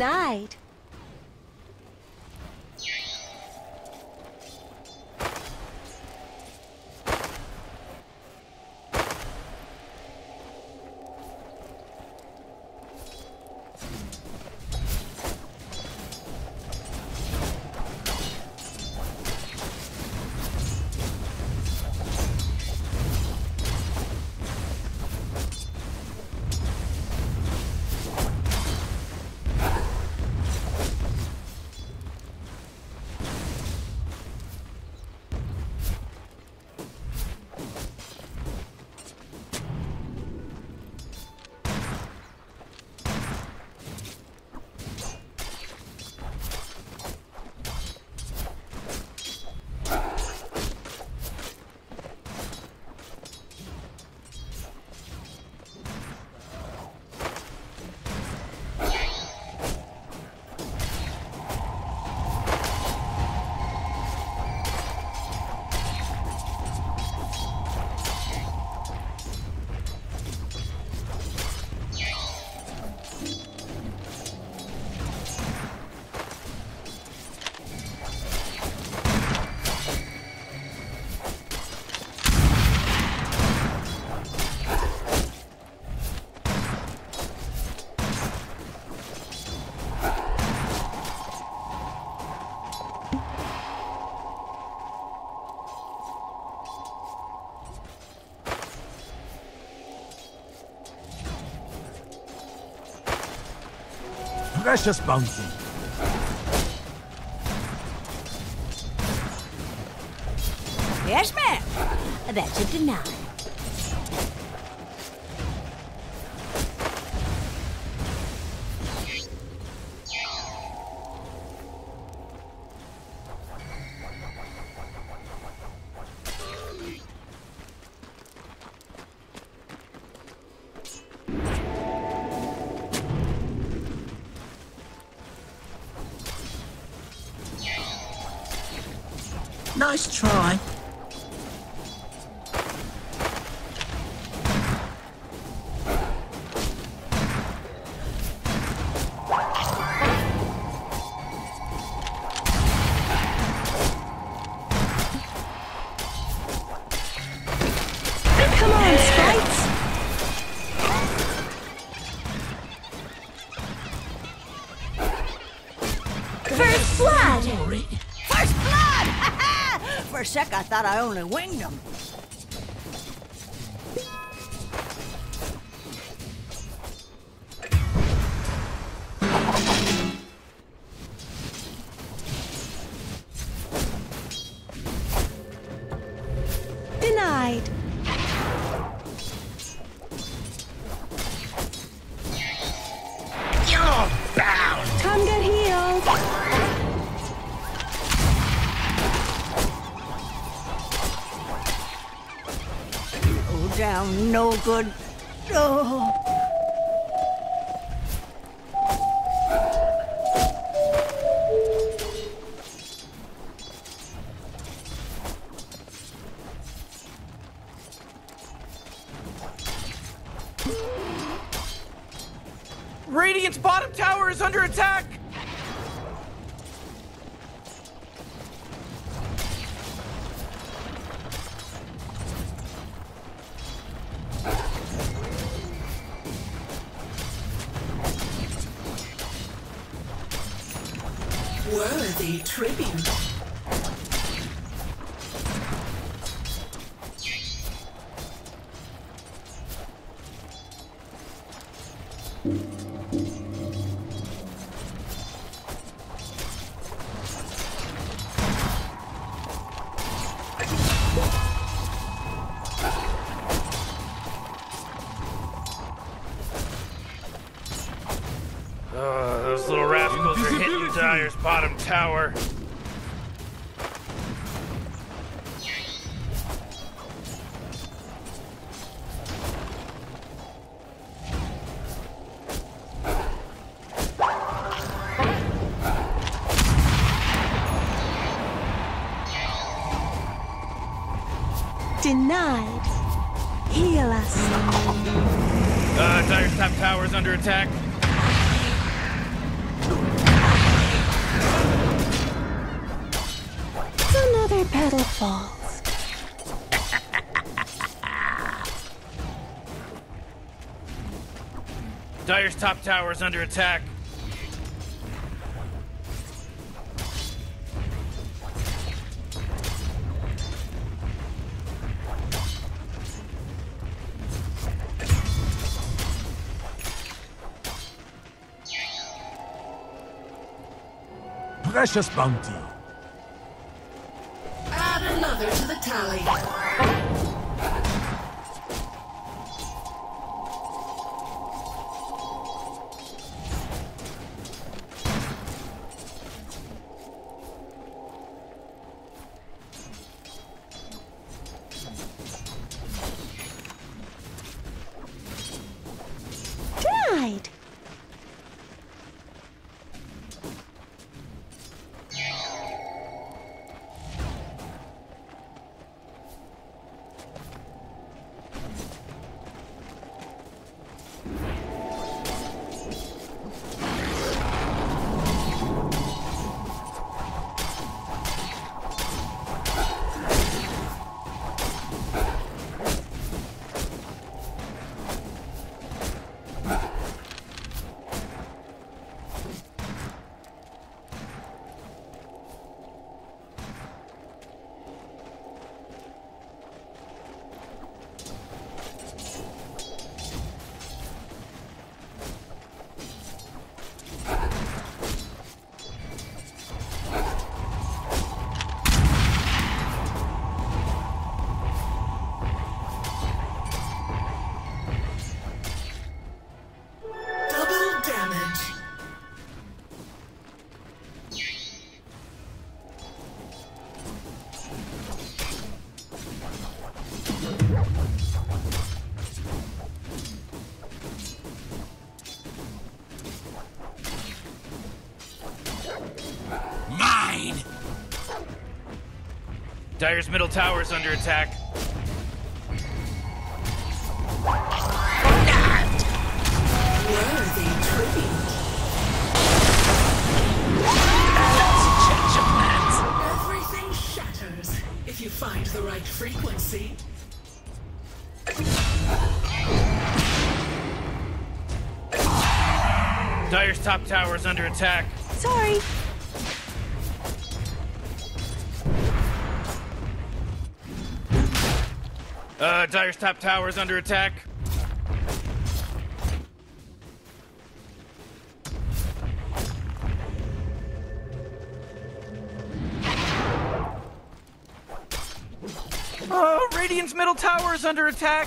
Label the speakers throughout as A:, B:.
A: Denied.
B: Precious bounty.
C: Yes, ma'am. That's a deny. Thought I only winged them.
D: No good. Oh.
E: Tower.
A: Denied. Heal us.
E: Uh, Dire's top tower is under attack.
A: Petal falls.
E: Dire's top tower is under attack.
F: Precious bounty.
G: Tally.
E: Dire's middle tower is under attack.
G: Worthy tribute. Everything shatters if you find the right frequency.
E: Dire's top tower is under attack. Uh, top tower is under attack. Oh, Radiant's middle tower is under attack.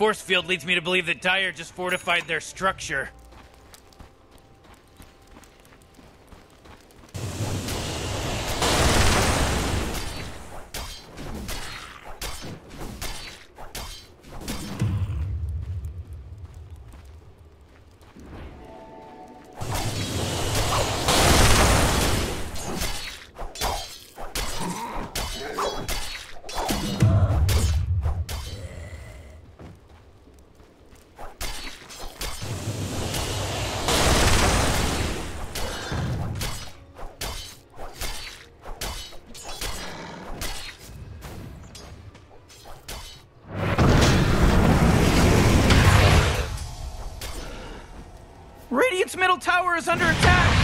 E: Force field leads me to believe that Dire just fortified their structure. Tower is under attack.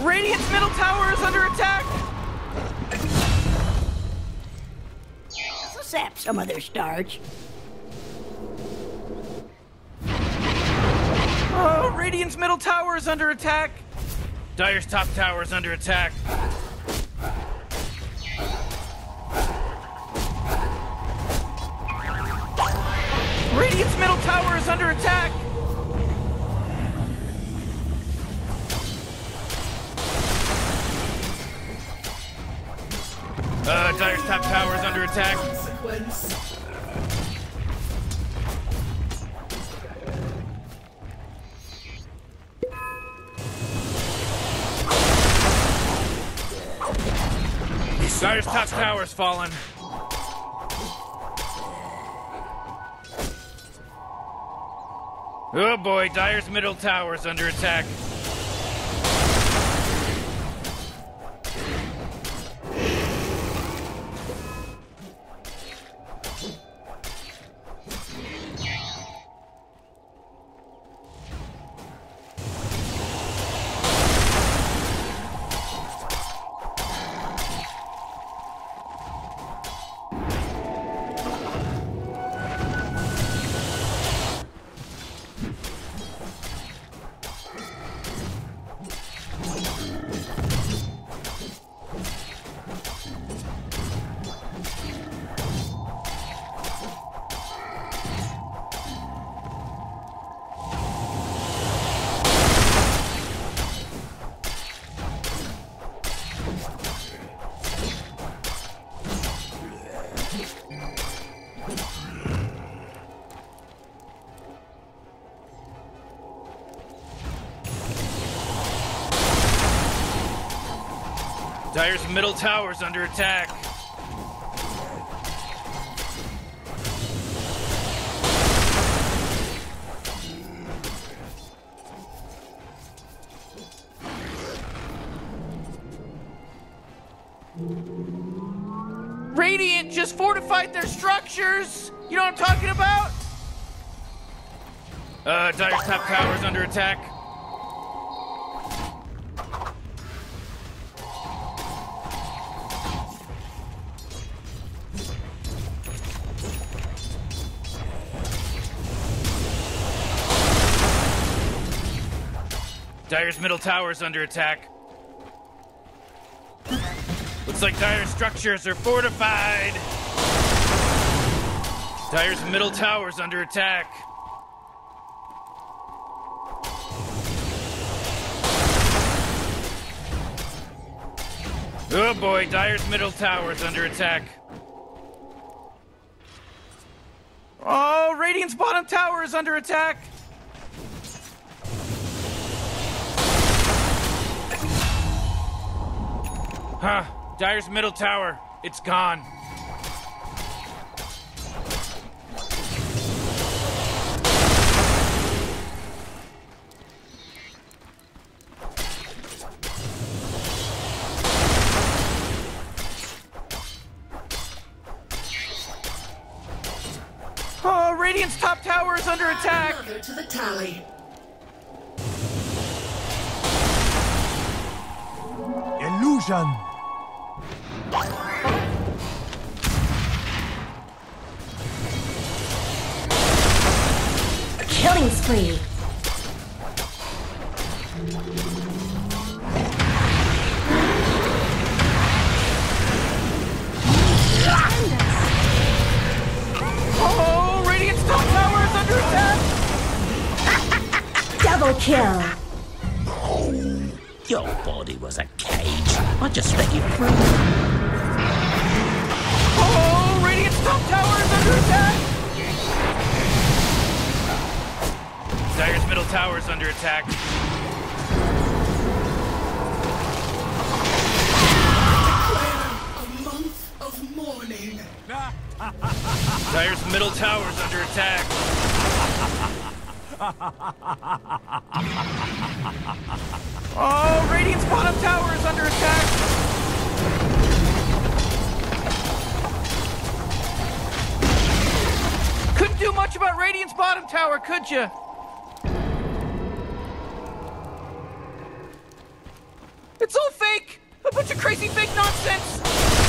E: Radiant's middle tower is under attack.
C: Sap some of their starch.
E: Oh, Radiant's middle tower is under attack. Dire's top tower is under attack. Fallen. Oh boy, Dire's middle tower's under attack. Dire's middle tower's under attack. Radiant just fortified their structures. You know what I'm talking about? Uh, Dire's top tower's under attack. Dire's middle tower is under attack. Looks like Dire's structures are fortified. Dire's middle tower is under attack. Oh boy, Dire's middle tower is under attack. Oh, Radiant's bottom tower is under attack.
D: Huh. Dire's middle tower. It's gone. Oh, Radiant's top tower is under attack.
G: Another to the tally.
F: Illusion!
A: Killing spree.
D: Oh, Radiant's top tower under attack.
A: Double kill.
B: Your body was a cage. I just let you through.
D: Oh, Radiant's top tower is under attack. Dire's middle tower is under attack.
G: A month of mourning.
D: Dire's middle tower is under attack. oh, Radiant's bottom tower is under attack. Couldn't do much about Radiant's bottom tower, could you? It's all fake! A bunch of crazy fake nonsense!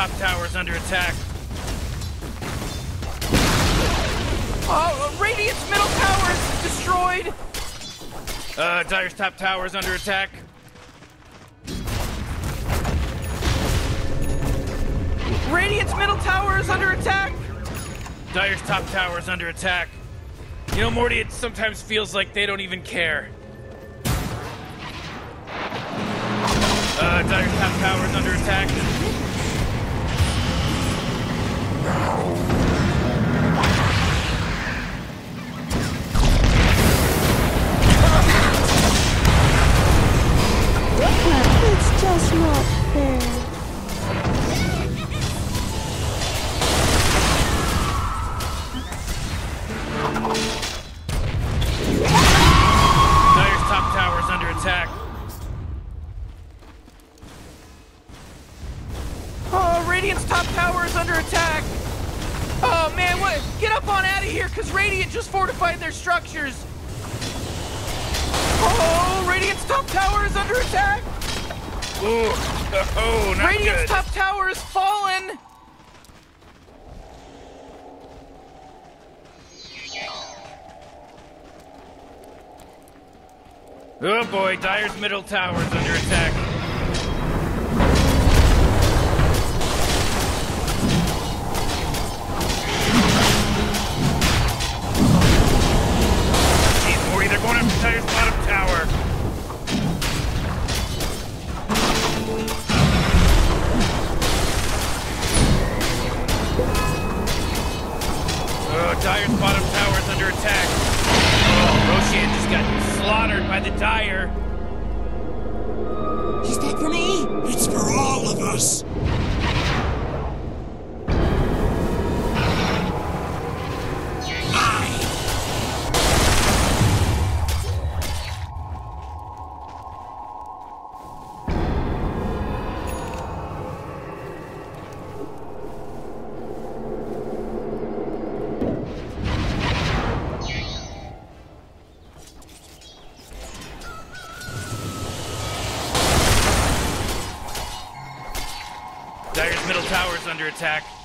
D: Top tower is under attack. Oh, Radiant's middle tower is destroyed! Uh, Dire's top tower is under attack. Radiant's middle tower is under attack! Dire's top tower is under attack. You know, Morty, it sometimes feels like they don't even care. Uh, Dire's top tower is under attack.
A: It's just not fair.
D: Fortified their structures. Oh, Radiant's top tower is under attack. Ooh, oh, not Radiant's
B: good.
D: top tower is fallen. Oh boy, Dire's middle tower is under attack. Dire's bottom tower is under attack. Oh, Roshan just got slaughtered by the Dire.
B: Is that for me? It's for all of us.
D: attack.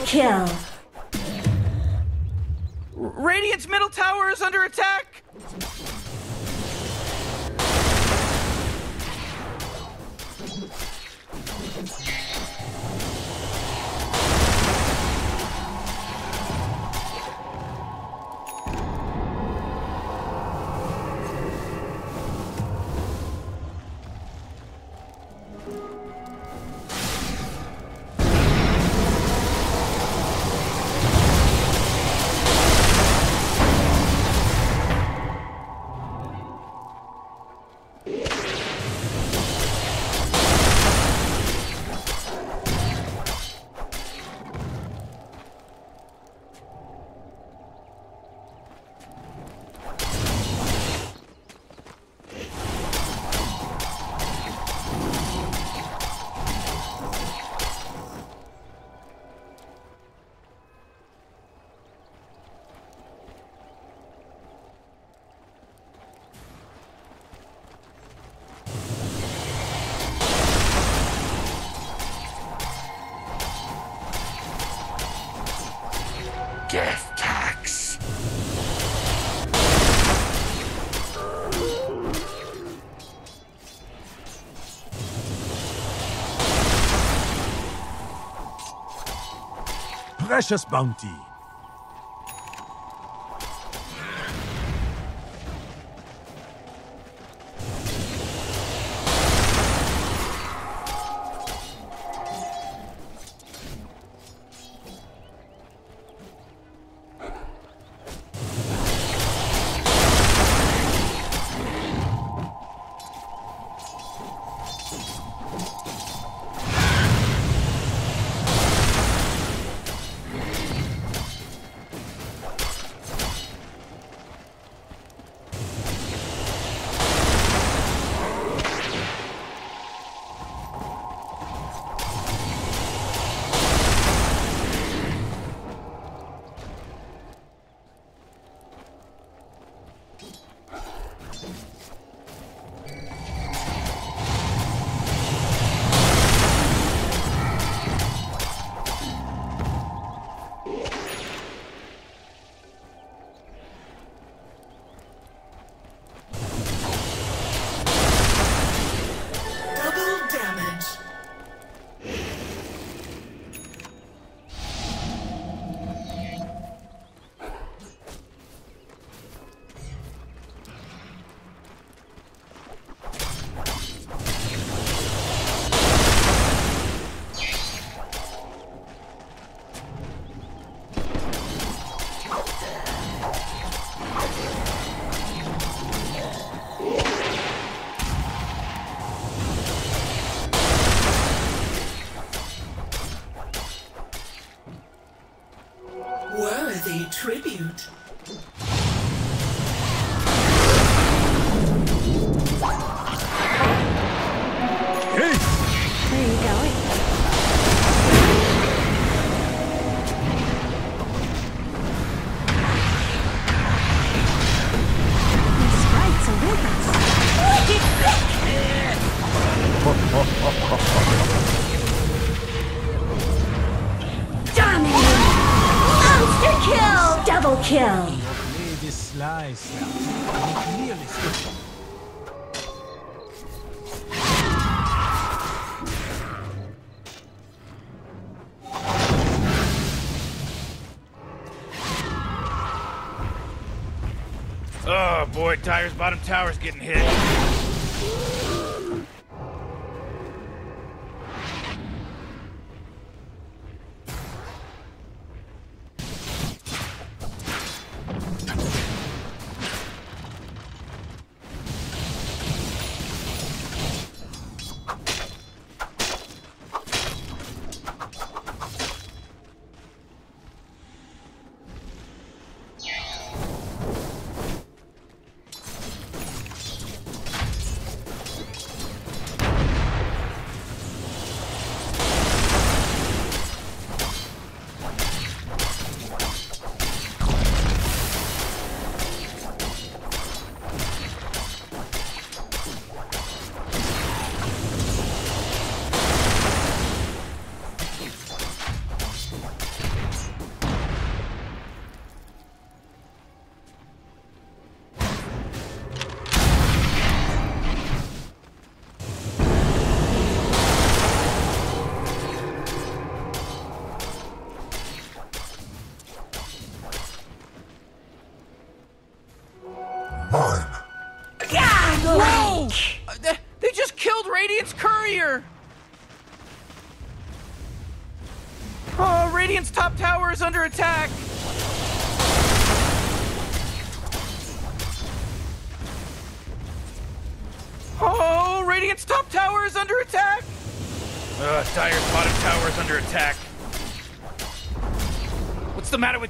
A: Kill.
D: Radiant's middle tower is under attack!
F: precious bounty.
E: Bottom tower's getting hit.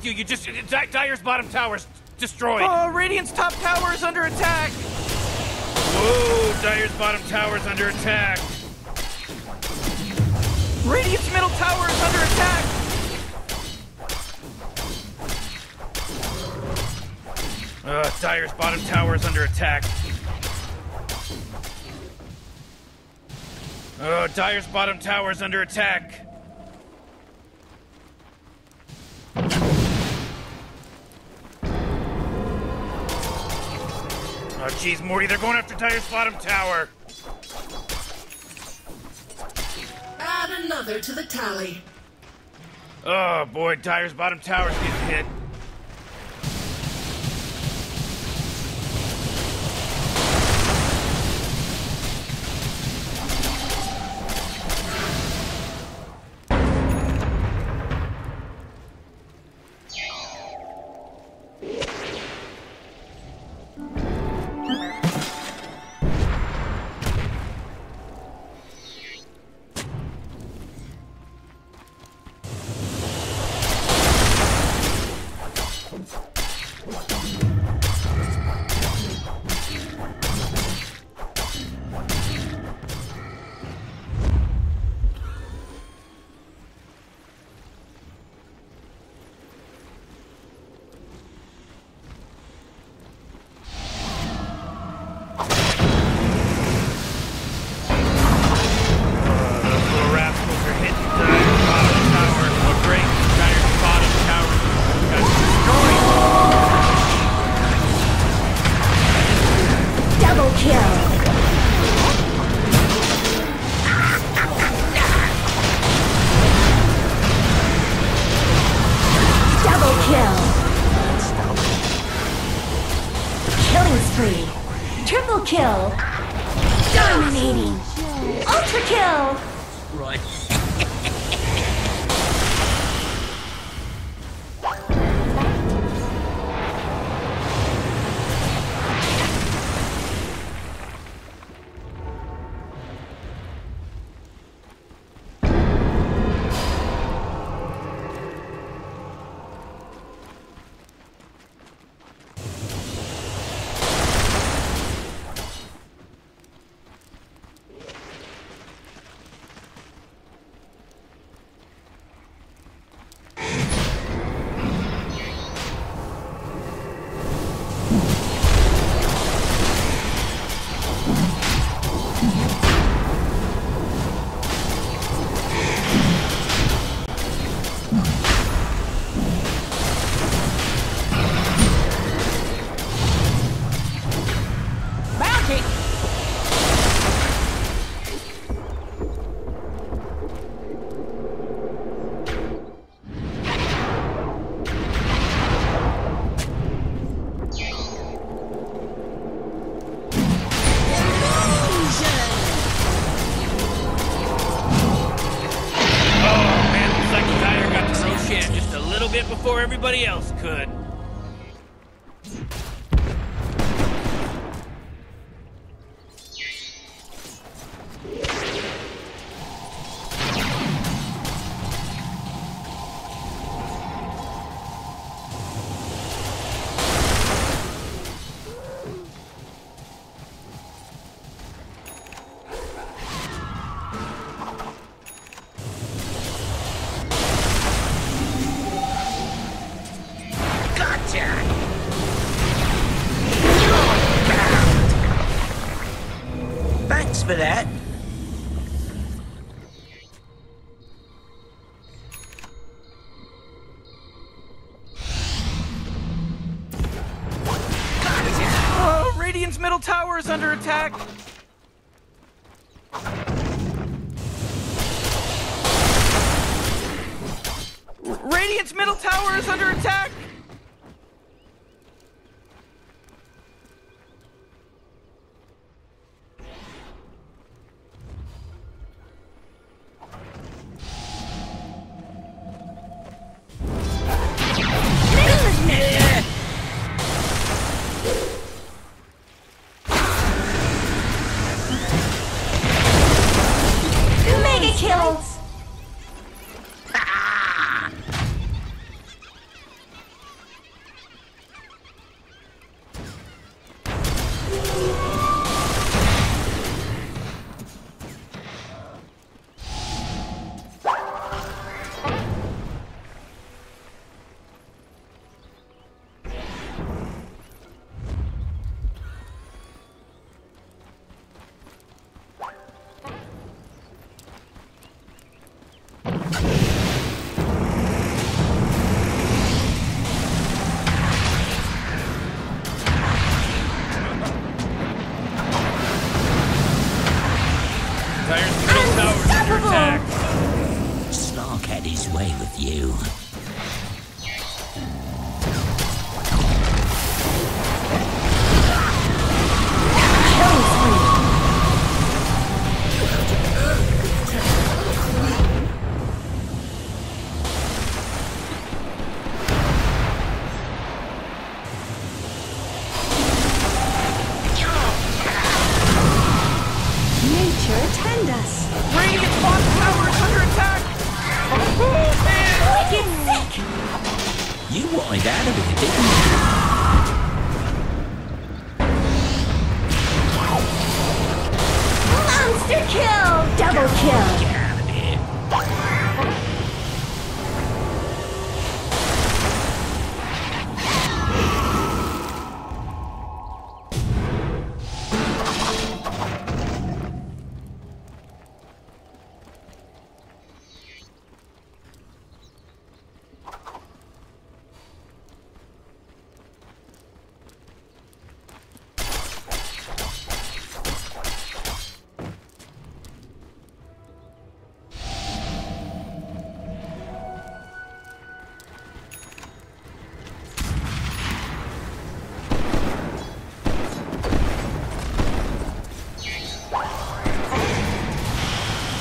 E: With you? You just. Di- Dire's bottom tower's destroyed. Oh, Radiant's top tower is under attack! Whoa, Dire's bottom tower is under attack. Radiant's middle tower is under attack. Uh, Dire's bottom tower is under attack. Oh, Dire's bottom tower is under attack. Oh, jeez, Morty, they're going after Dire's bottom tower.
G: Add another to the tally.
E: Oh boy, Dire's bottom tower's getting hit.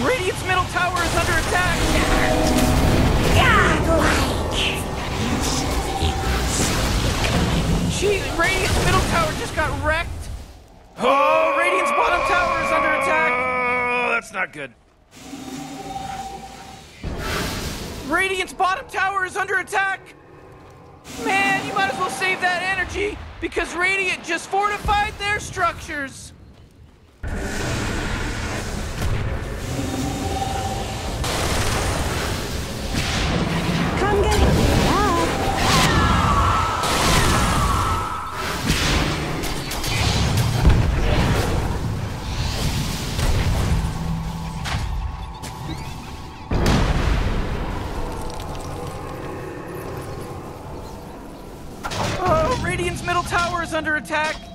D: Radiant's middle tower is under attack.
A: Godlike!
D: Radiant's middle tower just got wrecked. Oh, Radiant's bottom tower is under attack. Oh, that's not good. Radiant's bottom tower is under attack. Man, you might as well save that energy because Radiant just fortified their structures. Under attack.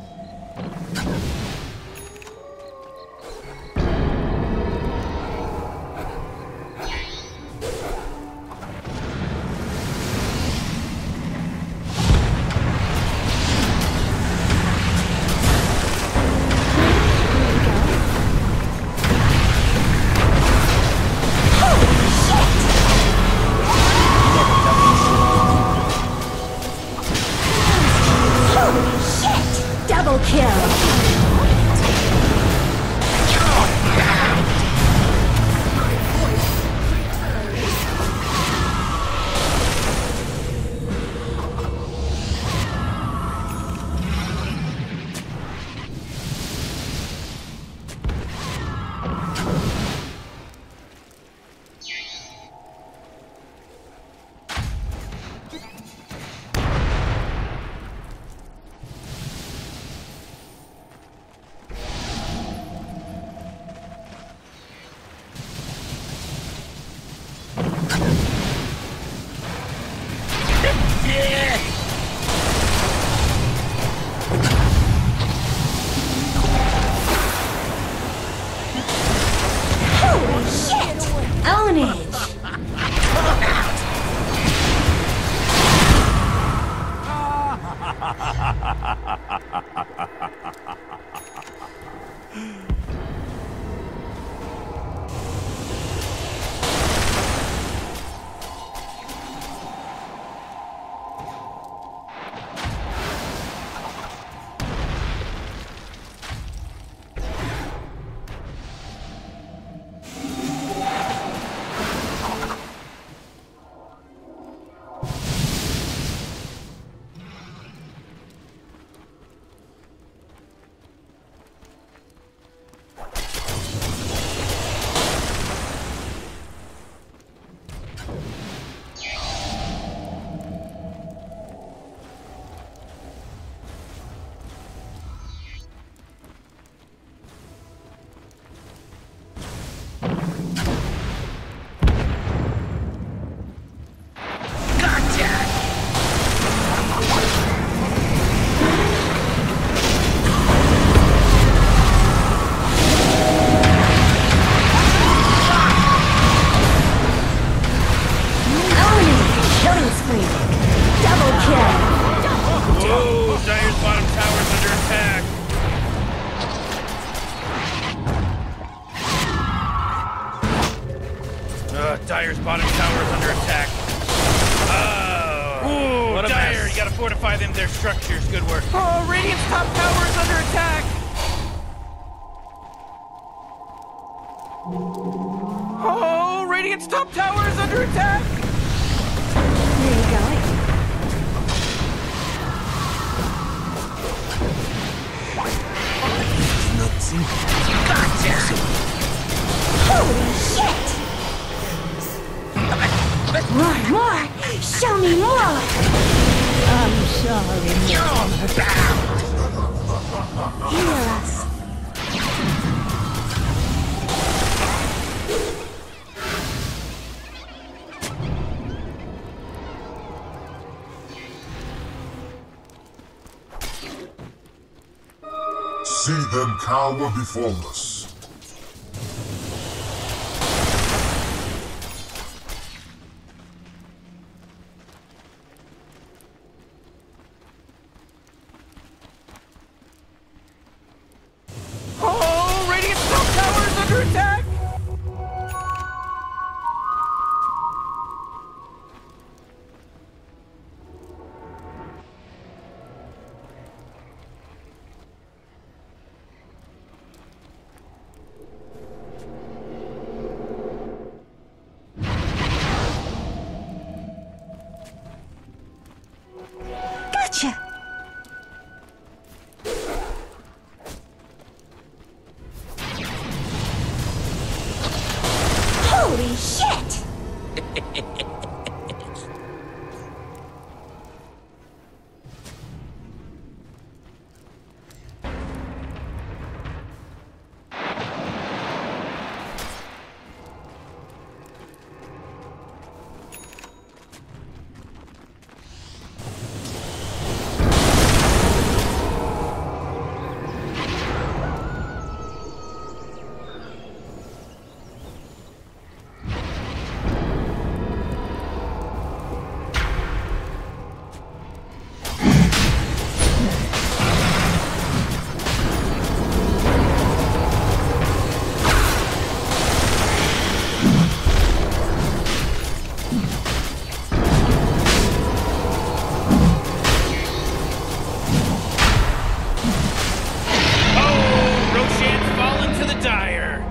D: Cower before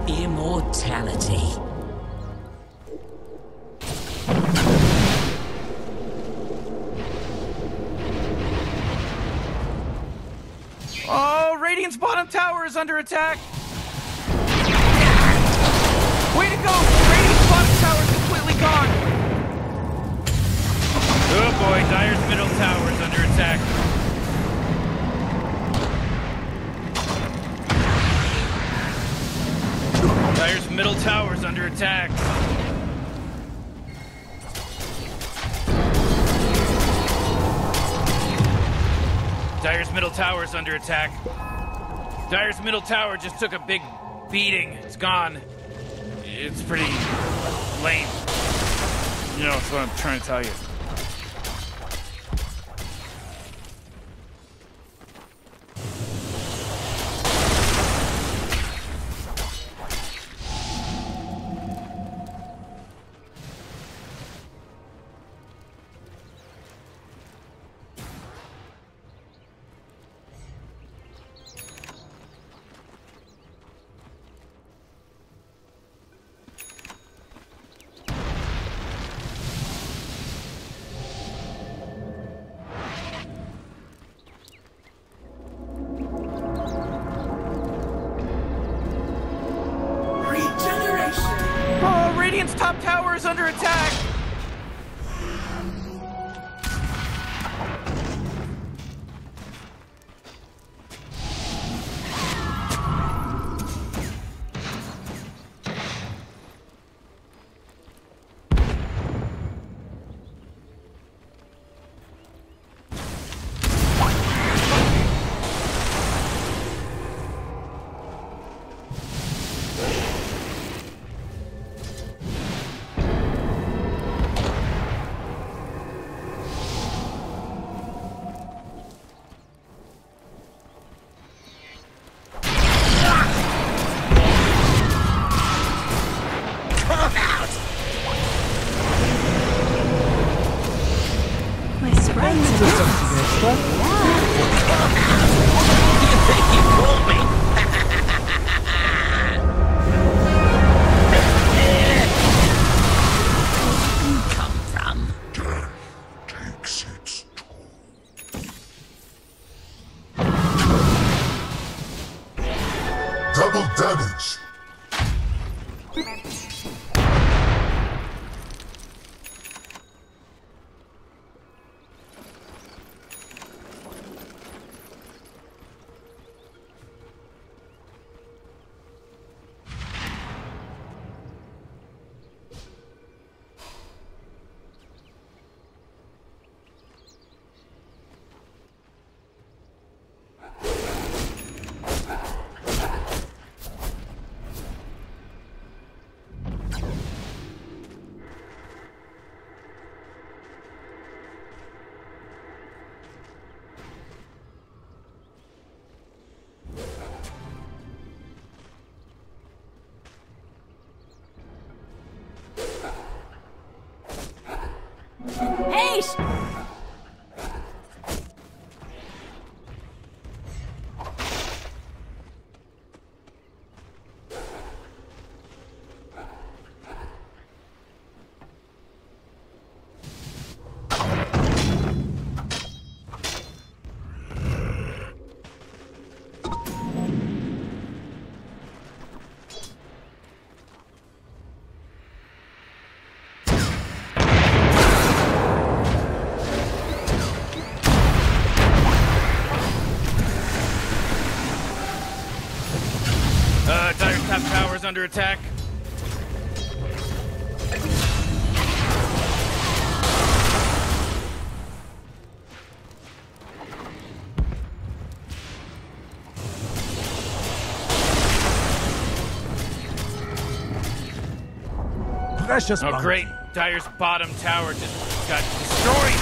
B: Immortality.
E: Oh, Radiant's bottom tower is under attack. Way to go! Radiant's bottom tower is completely gone. Oh boy, Dire's middle tower is under attack. Empire's middle tower's under attack. Dire's middle tower's under attack. Dire's middle tower just took a big beating. It's gone. It's pretty lame. You know, that's what I'm trying to tell you. vocês! under attack.
F: Precious.
E: Oh, great. Dire's bottom tower just got destroyed.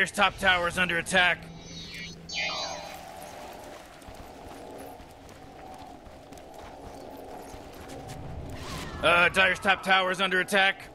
D: Empire's top tower is under attack. Uh, top tower is under attack.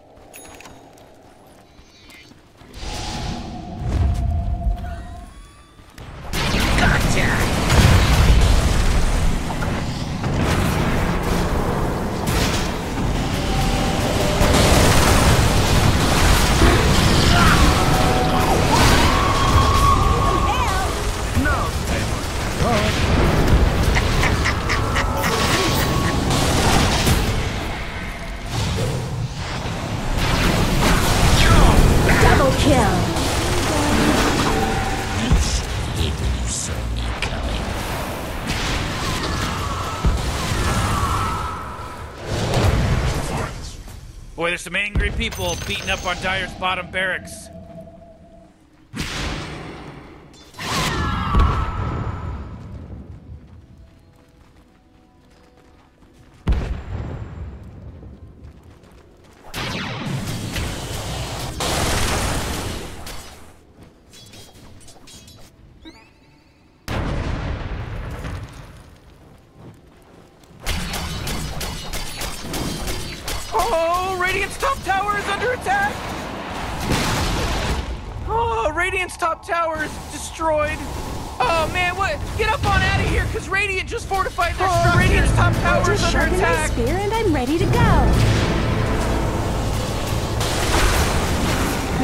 D: some angry people beating up on Dire's bottom barracks.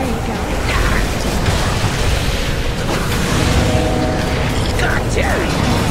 A: There you go.
D: God damn!